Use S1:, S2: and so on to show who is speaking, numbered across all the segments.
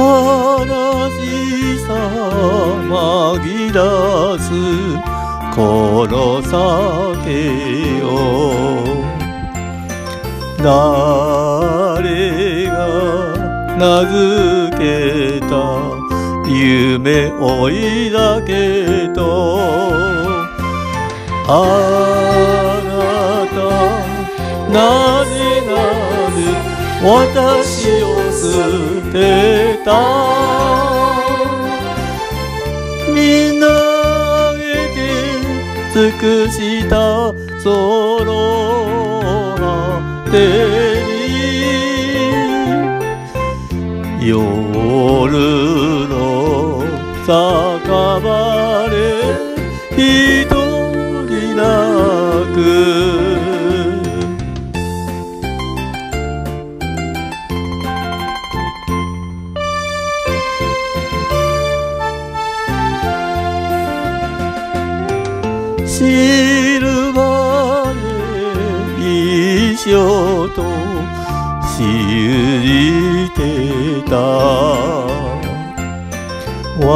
S1: 悲しさ紛らすこの酒を。誰が名付けた夢追いだけと。あなたなぜなる？私を捨てた。みんなげて尽くしたその果てに。夜の酒場で一人泣く。シルバーで一生と信じてた。私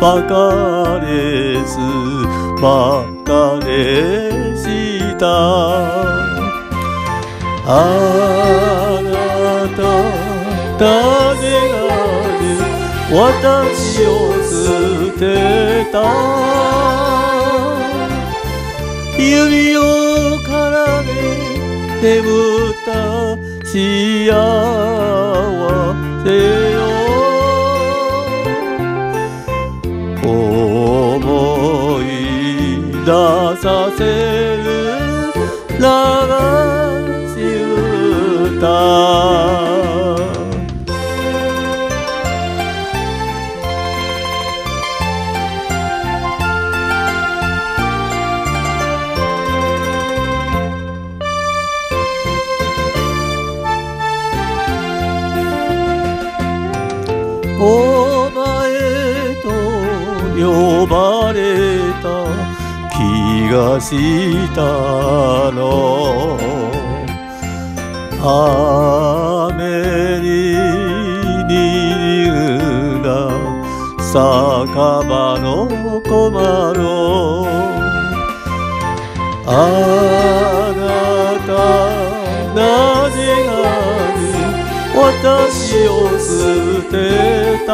S1: バカですバカでした。あなた誰が私を捨てた。指を絡め眠った幸せよ思い出させる流し歌。呼ばれた。気がしたの。雨に逃だ酒場の駒のあなたなぜなぜ私を捨てた。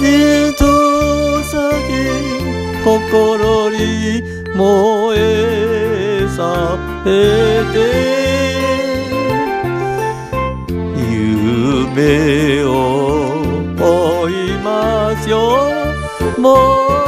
S1: じっと先心に燃えさせて夢を追いましょう